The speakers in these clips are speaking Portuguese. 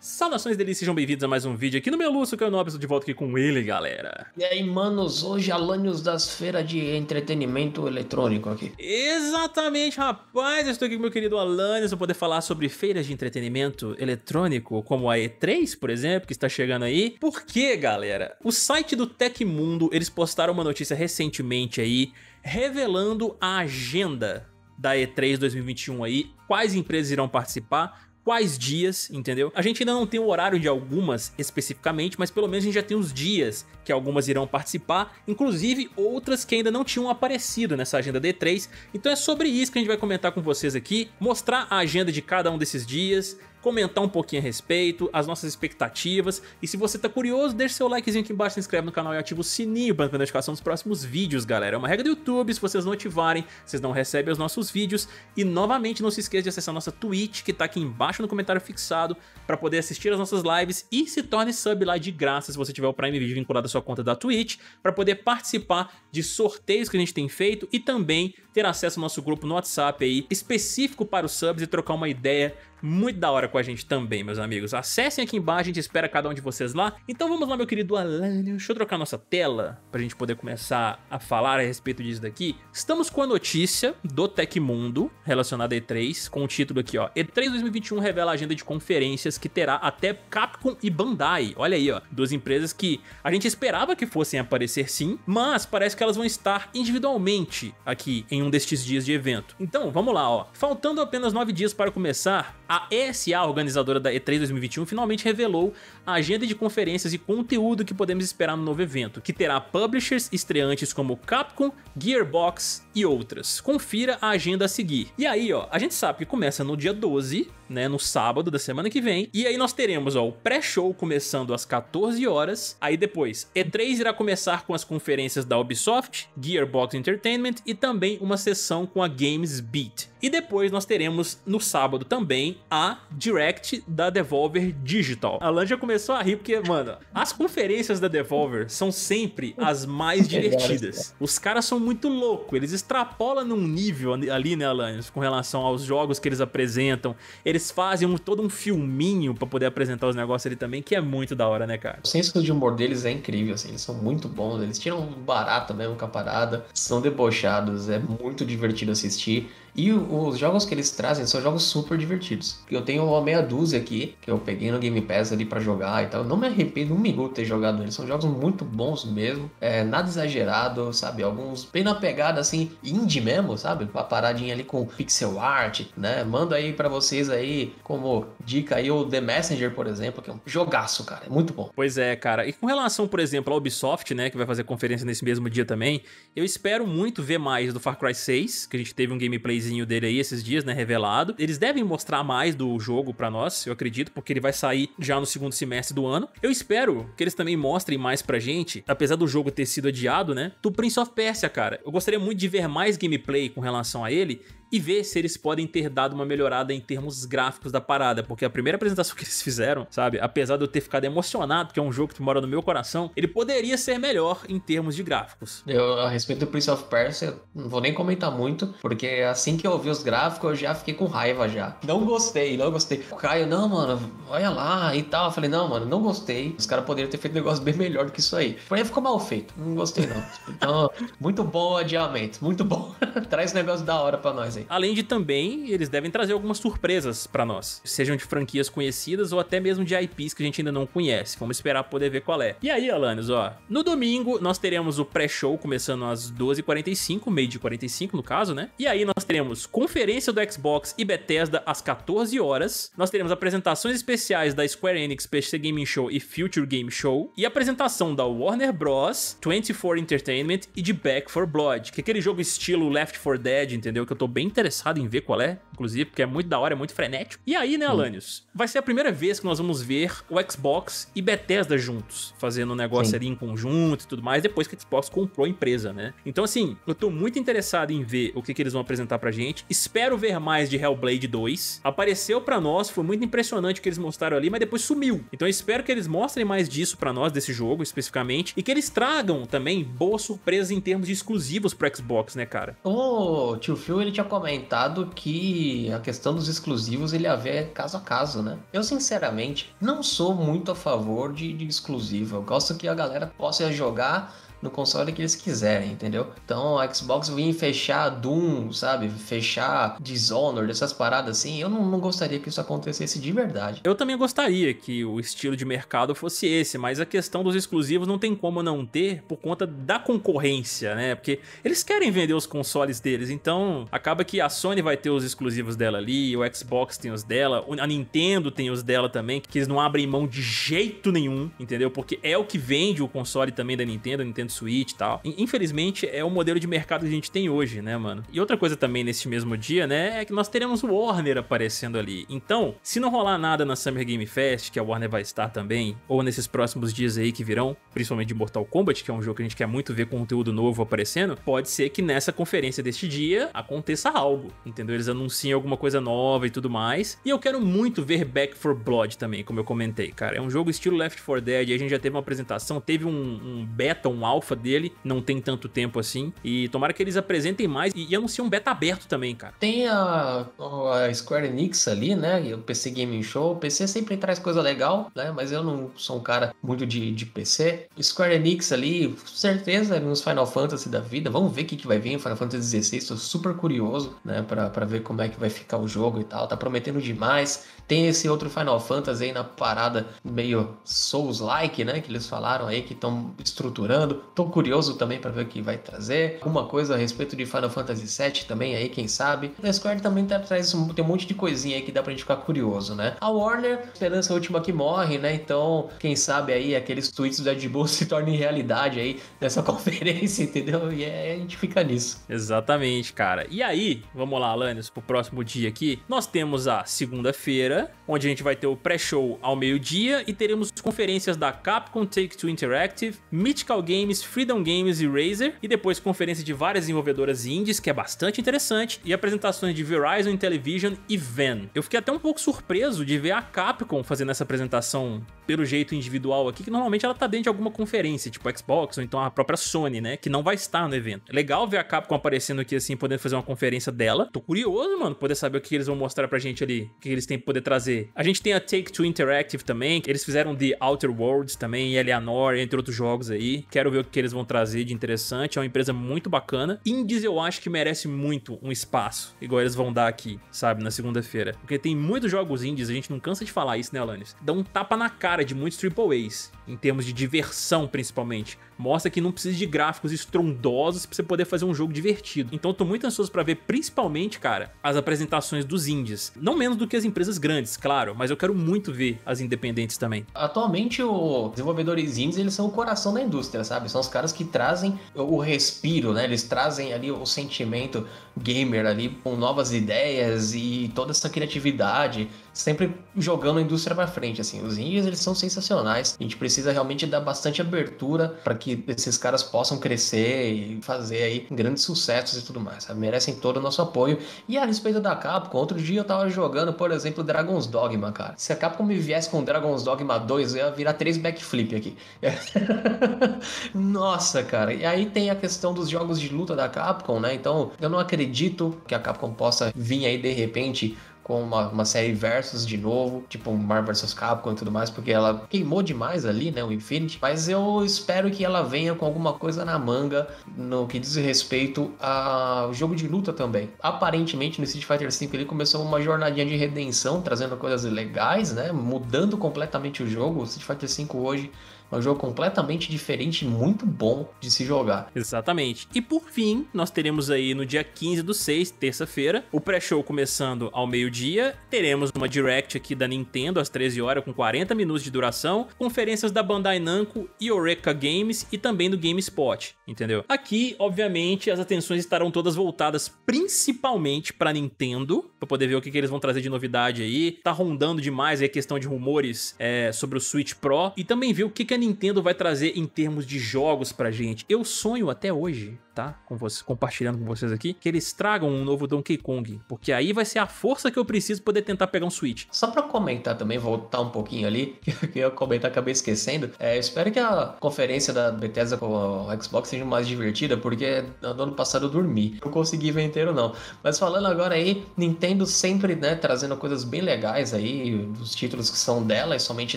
Saudações delícias, sejam bem-vindos a mais um vídeo aqui no meu Lúcio, que eu estou de volta aqui com ele, galera. E aí, manos, hoje Alanios das feiras de entretenimento eletrônico aqui. Exatamente, rapaz, eu estou aqui com meu querido Alanios para poder falar sobre feiras de entretenimento eletrônico, como a E3, por exemplo, que está chegando aí. Por quê, galera? O site do Tecmundo, eles postaram uma notícia recentemente aí, revelando a agenda da E3 2021 aí, quais empresas irão participar, quais dias, entendeu? A gente ainda não tem o horário de algumas especificamente, mas pelo menos a gente já tem os dias que algumas irão participar, inclusive outras que ainda não tinham aparecido nessa agenda D3. Então é sobre isso que a gente vai comentar com vocês aqui, mostrar a agenda de cada um desses dias, comentar um pouquinho a respeito, as nossas expectativas. E se você tá curioso, deixa seu likezinho aqui embaixo, se inscreve no canal e ativa o sininho para a notificação dos próximos vídeos, galera. É uma regra do YouTube, se vocês não ativarem, vocês não recebem os nossos vídeos. E novamente, não se esqueça de acessar nossa Twitch, que tá aqui embaixo no comentário fixado, para poder assistir as nossas lives e se torne sub lá de graça se você tiver o Prime Video vinculado à sua conta da Twitch, para poder participar de sorteios que a gente tem feito e também ter acesso ao nosso grupo no WhatsApp aí, específico para os subs e trocar uma ideia muito da hora com a gente também, meus amigos. Acessem aqui embaixo, a gente espera cada um de vocês lá. Então vamos lá, meu querido Alan, deixa eu trocar nossa tela pra gente poder começar a falar a respeito disso daqui. Estamos com a notícia do Tecmundo relacionada a E3, com o título aqui, ó. E3 2021 revela a agenda de conferências que terá até Capcom e Bandai. Olha aí, ó, duas empresas que a gente esperava que fossem aparecer sim, mas parece que elas vão estar individualmente aqui em um destes dias de evento. Então, vamos lá, ó. Faltando apenas nove dias para começar, a ESA, organizadora da E3 2021, finalmente revelou a agenda de conferências e conteúdo que podemos esperar no novo evento, que terá publishers estreantes como Capcom, Gearbox e outras. Confira a agenda a seguir. E aí, ó, a gente sabe que começa no dia 12, né, no sábado da semana que vem, e aí nós teremos, ó, o pré-show começando às 14 horas, aí depois E3 irá começar com as conferências da Ubisoft, Gearbox Entertainment e também uma sessão com a Games Beat. E depois nós teremos no sábado também a Direct da Devolver Digital. A Lan já começou a rir porque, mano, as conferências da Devolver são sempre as mais divertidas. Os caras são muito loucos, eles extrapolam num nível ali, né, Alanis, com relação aos jogos que eles apresentam. Eles fazem um, todo um filminho pra poder apresentar os negócios ali também, que é muito da hora, né, cara? O senso de humor deles é incrível, assim, eles são muito bons, eles tiram barato mesmo com a parada, são debochados, é muito divertido assistir. E os jogos que eles trazem são jogos super divertidos. Eu tenho uma meia dúzia aqui, que eu peguei no Game Pass ali para jogar e tal. Não me arrependo um minuto de ter jogado eles. São jogos muito bons mesmo. É, nada exagerado, sabe? Alguns bem na pegada assim, indie mesmo, sabe? Uma paradinha ali com pixel art, né? Mando aí para vocês aí, como dica aí, o The Messenger, por exemplo, que é um jogaço, cara. É muito bom. Pois é, cara. E com relação, por exemplo, ao Ubisoft, né? Que vai fazer conferência nesse mesmo dia também. Eu espero muito ver mais do Far Cry 6, que a gente teve um gameplay dele aí esses dias, né, revelado. Eles devem mostrar mais do jogo pra nós, eu acredito, porque ele vai sair já no segundo semestre do ano. Eu espero que eles também mostrem mais pra gente, apesar do jogo ter sido adiado, né, do Prince of Persia, cara. Eu gostaria muito de ver mais gameplay com relação a ele, e ver se eles podem ter dado uma melhorada em termos gráficos da parada, porque a primeira apresentação que eles fizeram, sabe, apesar de eu ter ficado emocionado, que é um jogo que mora no meu coração, ele poderia ser melhor em termos de gráficos. Eu, a respeito do Prince of Persia, não vou nem comentar muito, porque assim que eu vi os gráficos, eu já fiquei com raiva já. Não gostei, não gostei. O Caio, não, mano, olha lá e tal. Eu falei, não, mano, não gostei. Os caras poderiam ter feito um negócio bem melhor do que isso aí. Porém, ficou mal feito. Não gostei, não. Então, muito bom o adiamento, muito bom. Traz negócio da hora pra nós aí. Além de também, eles devem trazer algumas surpresas pra nós, sejam de franquias conhecidas ou até mesmo de IPs que a gente ainda não conhece. Vamos esperar poder ver qual é. E aí, Alanis, ó, no domingo nós teremos o pré-show começando às 12h45, meio de 45 no caso, né? E aí nós teremos conferência do Xbox e Bethesda às 14 horas. Nós teremos apresentações especiais da Square Enix PC Gaming Show e Future Game Show e apresentação da Warner Bros, 24 Entertainment e de Back 4 Blood, que é aquele jogo estilo Left 4 Dead, entendeu? Que eu tô bem interessado em ver qual é, inclusive, porque é muito da hora, é muito frenético. E aí, né, Alanios? Vai ser a primeira vez que nós vamos ver o Xbox e Bethesda juntos, fazendo um negócio Sim. ali em conjunto e tudo mais, depois que a Xbox comprou a empresa, né? Então, assim, eu tô muito interessado em ver o que, que eles vão apresentar pra gente. Espero ver mais de Hellblade 2. Apareceu pra nós, foi muito impressionante o que eles mostraram ali, mas depois sumiu. Então, eu espero que eles mostrem mais disso pra nós, desse jogo especificamente, e que eles tragam também boas surpresas em termos de exclusivos pro Xbox, né, cara? O tio Phil, ele tinha comentado que a questão dos exclusivos ele haver caso a caso, né? Eu, sinceramente, não sou muito a favor de, de exclusivo. Eu gosto que a galera possa jogar no console que eles quiserem, entendeu? Então a Xbox vir fechar Doom, sabe? Fechar Dishonored, essas paradas assim, eu não, não gostaria que isso acontecesse de verdade. Eu também gostaria que o estilo de mercado fosse esse, mas a questão dos exclusivos não tem como não ter por conta da concorrência, né? Porque eles querem vender os consoles deles, então acaba que a Sony vai ter os exclusivos dela ali, o Xbox tem os dela, a Nintendo tem os dela também, que eles não abrem mão de jeito nenhum, entendeu? Porque é o que vende o console também da Nintendo, a Nintendo Nintendo Switch e tal. Infelizmente, é o modelo de mercado que a gente tem hoje, né, mano? E outra coisa também nesse mesmo dia, né, é que nós teremos o Warner aparecendo ali. Então, se não rolar nada na Summer Game Fest, que a Warner vai estar também, ou nesses próximos dias aí que virão, principalmente de Mortal Kombat, que é um jogo que a gente quer muito ver conteúdo novo aparecendo, pode ser que nessa conferência deste dia aconteça algo, entendeu? Eles anunciem alguma coisa nova e tudo mais. E eu quero muito ver Back 4 Blood também, como eu comentei, cara. É um jogo estilo Left 4 Dead, a gente já teve uma apresentação, teve um, um beta, um alpha dele, não tem tanto tempo assim. E tomara que eles apresentem mais e, e anunciem um beta aberto também, cara. Tem a, a Square Enix ali, né? E o PC Gaming Show. O PC sempre traz coisa legal, né? Mas eu não sou um cara muito de, de PC. Square Enix ali, certeza, nos Final Fantasy da vida. Vamos ver o que, que vai vir em Final Fantasy XVI. Estou super curioso, né? Pra, pra ver como é que vai ficar o jogo e tal. Tá prometendo demais. Tem esse outro Final Fantasy aí na parada meio Souls-like, né? Que eles falaram aí que estão estruturando. Tô curioso também para ver o que vai trazer. Alguma coisa a respeito de Final Fantasy VII também aí, quem sabe. A Square também tá, traz um, tem um monte de coisinha aí que dá pra gente ficar curioso, né? A Warner, esperança última que morre, né? Então, quem sabe aí aqueles tweets do Ed Bull se tornem realidade aí nessa conferência, entendeu? E é, a gente fica nisso. Exatamente, cara. E aí, vamos lá, Alanis, pro próximo dia aqui. Nós temos a segunda-feira onde a gente vai ter o pré-show ao meio-dia e teremos conferências da Capcom Take-Two Interactive, Mythical Games, Freedom Games e Razer, e depois conferência de várias desenvolvedoras indies, que é bastante interessante, e apresentações de Verizon Television e Ven. Eu fiquei até um pouco surpreso de ver a Capcom fazendo essa apresentação pelo jeito individual aqui, que normalmente ela tá dentro de alguma conferência, tipo Xbox ou então a própria Sony, né, que não vai estar no evento. É legal ver a Capcom aparecendo aqui assim, podendo fazer uma conferência dela. Tô curioso, mano, poder saber o que eles vão mostrar pra gente ali, o que eles têm pra poder trazer. A gente tem a Take-Two Interactive também, eles fizeram The Outer Worlds também, e Eleanor, entre outros jogos aí. Quero ver o que eles vão trazer de interessante, é uma empresa muito bacana. Indies eu acho que merece muito um espaço, igual eles vão dar aqui, sabe, na segunda-feira. Porque tem muitos jogos indies, a gente não cansa de falar isso, né, Alanis? Dá um tapa na cara de muitos AAAs, em termos de diversão principalmente. Mostra que não precisa de gráficos estrondosos pra você poder fazer um jogo divertido. Então eu tô muito ansioso para ver principalmente, cara, as apresentações dos indies. Não menos do que as empresas grandes, claro, mas eu quero muito ver as independentes também. Atualmente os desenvolvedores indies, eles são o coração da indústria, sabe? São os caras que trazem o respiro, né? Eles trazem ali o sentimento gamer ali com novas ideias e toda essa criatividade, sempre jogando a indústria para frente, assim. Os indies, eles são sensacionais. A gente precisa realmente dar bastante abertura para que esses caras possam crescer e fazer aí grandes sucessos e tudo mais, sabe? Merecem todo o nosso apoio. E a respeito da Capcom, outro dia eu tava jogando, por exemplo, Dragon's Dogma, cara. Se a Capcom me viesse com Dragon's Dogma 2, eu ia virar três backflip aqui. Nossa, cara. E aí tem a questão dos jogos de luta da Capcom, né? Então, eu não acredito que a Capcom possa vir aí de repente com uma, uma série versus de novo, tipo Marvel vs Capcom e tudo mais, porque ela queimou demais ali, né, o Infinity, mas eu espero que ela venha com alguma coisa na manga no que diz respeito ao jogo de luta também. Aparentemente no Street Fighter V ele começou uma jornadinha de redenção, trazendo coisas legais, né, mudando completamente o jogo. O Street Fighter V hoje é um jogo completamente diferente e muito bom de se jogar. Exatamente. E por fim, nós teremos aí no dia 15 do 6, terça-feira, o pré-show começando ao meio-dia. Teremos uma direct aqui da Nintendo às 13 horas com 40 minutos de duração, conferências da Bandai Namco e Eureka Games e também do GameSpot, entendeu? Aqui, obviamente, as atenções estarão todas voltadas principalmente para Nintendo, para poder ver o que, que, eles vão trazer de novidade aí. Tá rondando demais aí a questão de rumores é, sobre o Switch Pro e também ver o que, que a Nintendo vai trazer em termos de jogos pra gente. Eu sonho até hoje tá? Com você, compartilhando com vocês aqui, que eles tragam um novo Donkey Kong, porque aí vai ser a força que eu preciso poder tentar pegar um Switch. Só pra comentar também, voltar um pouquinho ali, que eu comentar, acabei esquecendo. É, espero que a conferência da Bethesda com o Xbox seja mais divertida, porque no ano passado eu dormi. Não consegui ver inteiro, não. Mas falando agora aí, Nintendo sempre, né, trazendo coisas bem legais aí, os títulos que são dela e somente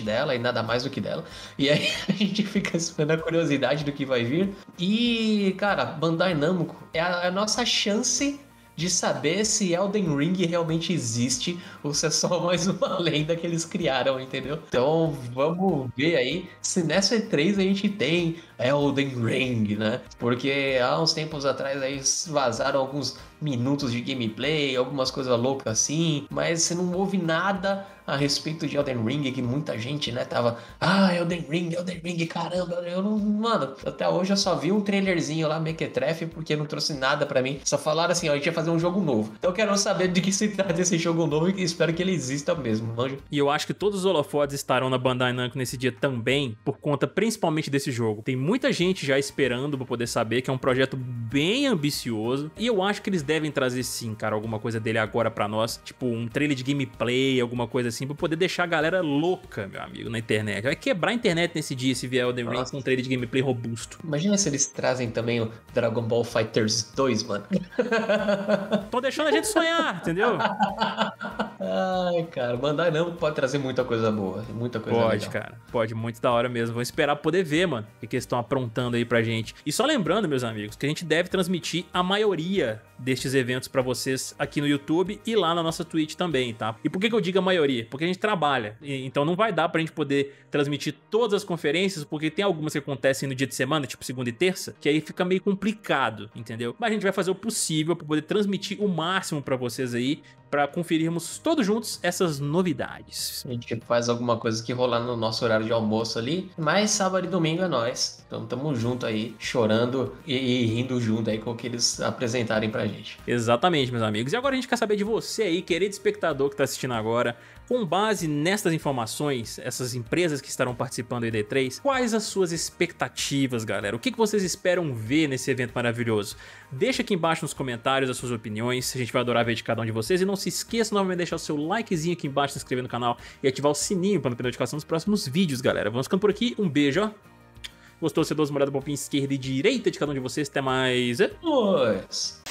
dela, e nada mais do que dela. E aí a gente fica esperando a curiosidade do que vai vir. E, cara, Namco é a, a nossa chance de saber se Elden Ring realmente existe ou se é só mais uma lenda que eles criaram, entendeu? Então vamos ver aí se nessa E3 a gente tem Elden Ring, né? Porque há uns tempos atrás aí vazaram alguns minutos de gameplay, algumas coisas loucas assim, mas você não ouve nada a respeito de Elden Ring, que muita gente, né, tava, ah, Elden Ring, Elden Ring, caramba, eu não, mano, até hoje eu só vi um trailerzinho lá, Mequetrefe, porque não trouxe nada para mim, só falaram assim, ó, a gente fazer um jogo novo. Então eu quero saber de que se trata esse jogo novo e espero que ele exista mesmo, manja. E eu acho que todos os holofotes estarão na Bandai Namco nesse dia também, por conta principalmente desse jogo. Tem muita gente já esperando pra poder saber que é um projeto bem ambicioso, e eu acho que eles devem trazer sim, cara, alguma coisa dele agora para nós, tipo um trailer de gameplay, alguma coisa assim, pra poder deixar a galera louca, meu amigo, na internet. Vai quebrar a internet nesse dia se vier Elden Ring com um trailer de gameplay robusto. Imagina se eles trazem também o Dragon Ball Fighters 2, mano. Tô deixando a gente sonhar, entendeu? Ai, cara, Bandai não pode trazer muita coisa boa, muita coisa Pode, legal. cara. Pode, muito da hora mesmo. Vamos esperar poder ver, mano, o que eles estão aprontando aí pra gente. E só lembrando, meus amigos, que a gente deve transmitir a maioria eventos pra vocês aqui no YouTube e lá na nossa Twitch também, tá? E por que, que eu digo a maioria? Porque a gente trabalha, então não vai dar pra gente poder transmitir todas as conferências, porque tem algumas que acontecem no dia de semana, tipo segunda e terça, que aí fica meio complicado, entendeu? Mas a gente vai fazer o possível pra poder transmitir o máximo pra vocês aí, pra conferirmos todos juntos essas novidades. A gente faz alguma coisa que rolar no nosso horário de almoço ali, mas sábado e domingo é nós. Então tamo junto aí, chorando e, e rindo junto aí com o que eles apresentarem pra gente. Exatamente, meus amigos. E agora a gente quer saber de você aí, querido espectador que está assistindo agora, com base nestas informações, essas empresas que estarão participando do ID3, quais as suas expectativas, galera? O que que vocês esperam ver nesse evento maravilhoso? Deixa aqui embaixo nos comentários as suas opiniões, a gente vai adorar ver de cada um de vocês. E não se esqueça novamente de deixar o seu likezinho aqui embaixo, se inscrever no canal e ativar o sininho para não perder notificação dos próximos vídeos, galera. Vamos ficando por aqui, um beijo, ó. Gostou? Você dá uma olhada palpinho esquerda e direita de cada um de vocês. Até mais. Pois.